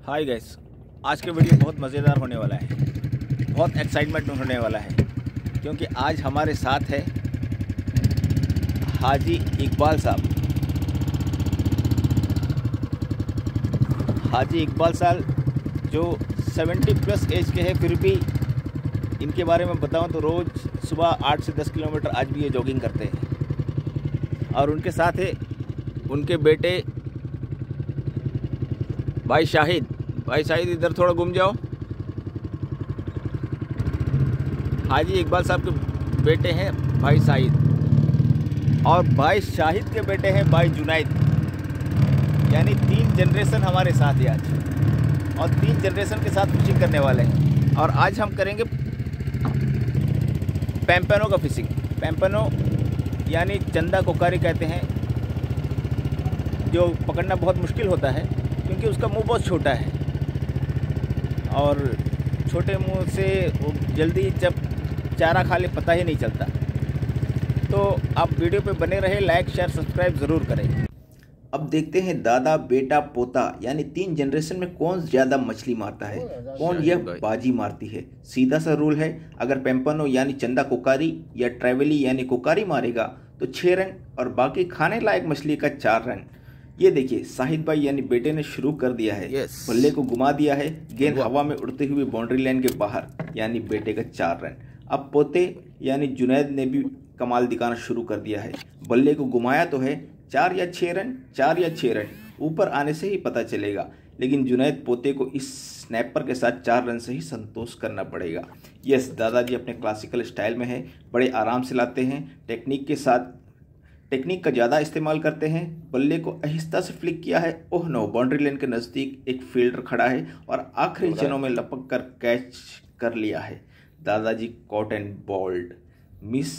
Hi guys आज का video बहुत मज़ेदार होने वाला है। बहुत एक्साइटमेंट होने वाला है, क्योंकि आज हमारे साथ है हाजी इकबाल साहब। हाजी इकबाल साहब जो 70 प्लस एज के हैं, फिर भी इनके बारे में बताऊँ तो रोज़ सुबह आठ से दस किलोमीटर आज भी ये जॉगिंग करते हैं। और उनके साथ है उनके बेटे भाई शाहिद भाई शाहिद, इधर थोड़ा घूम जाओ। हाजी इकबाल साहब के बेटे हैं भाई शाहिद। और भाई शाहिद के बेटे हैं भाई जुनाइद यानी तीन जनरेशन हमारे साथ है आज। और तीन जनरेशन के साथ फिशिंग करने वाले हैं। और आज हम करेंगे पैम्पेनो का फिशिंग पैम्पेनो यानी चंदा कोकारी कहते हैं, जो पकड़ना बहुत मुश्किल होता है। क्योंकि उसका मुँह बहुत छोटा है। और छोटे मुँह से वो जल्दी जब चारा खा ले पता ही नहीं चलता। तो आप वीडियो पे बने रहे लाइक शेयर सब्सक्राइब ज़रूर करें। अब देखते हैं दादा बेटा पोता यानी तीन जनरेशन में कौन ज़्यादा मछली मारता है कौन यह बाजी मारती है? सीधा सा रूल है अगर पेम्पनो यानी चंदा कोकारी या ट्रेवली यानी कोकारी मारेगा तो छः रन और बाकी खाने लायक मछली का चार रन ये देखिए साहिद भाई यानी बेटे ने शुरू कर दिया है। Yes. बल्ले को घुमा दिया है गेंद हवा में उड़ते हुए बाउंड्री लाइन के बाहर यानी बेटे का चार रन। अब पोते यानी जुनैद ने भी कमाल दिखाना शुरू कर दिया है। बल्ले को घुमाया तो है चार या छः रन चार या छः रन ऊपर आने से ही पता चलेगा। लेकिन जुनैद पोते को इस स्नैपर के साथ चार रन से ही संतोष करना पड़ेगा। यस दादाजी अपने क्लासिकल स्टाइल में है बड़े आराम से लाते हैं टेक्निक के साथ टेक्निक का ज़्यादा इस्तेमाल करते हैं। बल्ले को आहिस्ता से फ्लिक किया है। ओह नो बाउंड्री लाइन के नज़दीक एक फील्डर खड़ा है और आखिरी क्षणों में लपक कर कैच कर लिया है। दादाजी कॉट एंड बॉल्ड। मिस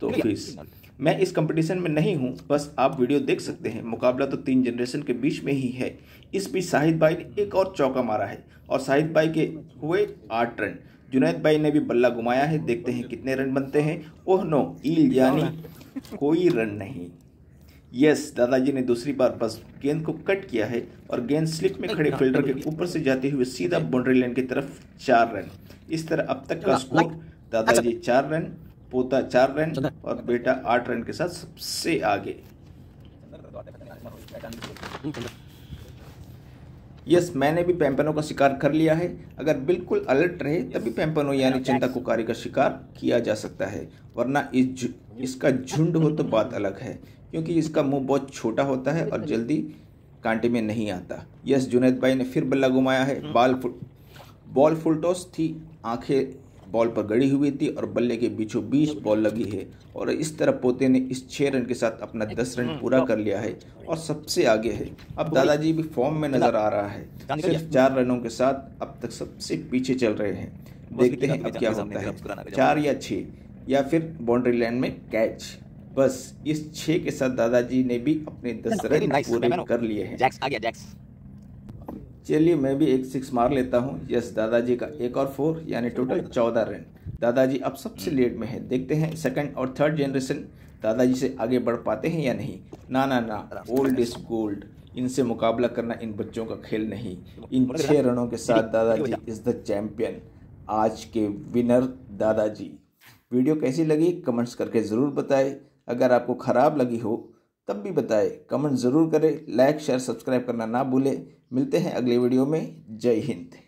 तो फिस। मैं इस कंपटीशन में नहीं हूँ बस आप वीडियो देख सकते हैं। मुकाबला तो तीन जनरेशन के बीच में ही है। इस बीच शाहिद भाई ने एक और चौका मारा है और शाहिद भाई के हुए आठ रन। जुनैद भाई ने भी बल्ला घुमाया है। देखते हैं कितने रन बनते हैं। ओह नो ईल यानी कोई रन नहीं। यस दादाजी ने दूसरी बार बस गेंद को कट किया है और गेंद स्लिप में खड़े फील्डर के ऊपर से जाते हुए सीधा बाउंड्री लाइन की तरफ़ चार रन। इस तरह अब तक का स्कोर दादाजी चार रन पोता चार रन और बेटा आठ रन के साथ सबसे आगे। यस मैंने भी पैम्पनो का शिकार कर लिया है। अगर बिल्कुल अलर्ट रहे तभी पैम्पनो यानी चिंता कुकारी का शिकार किया जा सकता है। वरना इस झु- इसका झुंड हो तो बात अलग है क्योंकि इसका मुँह बहुत छोटा होता है और जल्दी कांटे में नहीं आता। यस जुनेद भाई ने फिर बल्ला घुमाया है। बाल फुल बॉल फुल टॉस थी आँखें बॉल पर गड़ी हुई थी और बल्ले के बीचों बीच बॉल लगी है और इस तरह पोते ने इस छः रन के साथ अपना दस रन पूरा कर लिया है और सबसे आगे है। अब दादाजी भी फॉर्म में नज़र आ रहा है। सिर्फ़ चार रनों के साथ अब तक सबसे पीछे चल रहे हैं। देखते हैं अब क्या होता है चार या छः या फिर बाउंड्री लाइन में कैच बस इस छः के साथ दादाजी ने भी अपने दस रन पूरे कर लिए हैं। चलिए मैं भी एक सिक्स मार लेता हूँ। यस दादाजी का एक और फोर यानी टोटल चौदह रन। दादाजी अब सबसे लेट में है। देखते हैं सेकंड और थर्ड जनरेशन दादाजी से आगे बढ़ पाते हैं या नहीं। ना ना ना ओल्ड इज़ गोल्ड इनसे मुकाबला करना इन बच्चों का खेल नहीं। इन छः रनों के साथ दादाजी इज़ द चैंपियन आज के विनर दादाजी। वीडियो कैसी लगी? कमेंट्स करके ज़रूर बताएँ। अगर आपको ख़राब लगी हो तब भी बताएँ। कमेंट ज़रूर करें। लाइक शेयर सब्सक्राइब करना ना भूलें। मिलते हैं अगले वीडियो में। जय हिंद।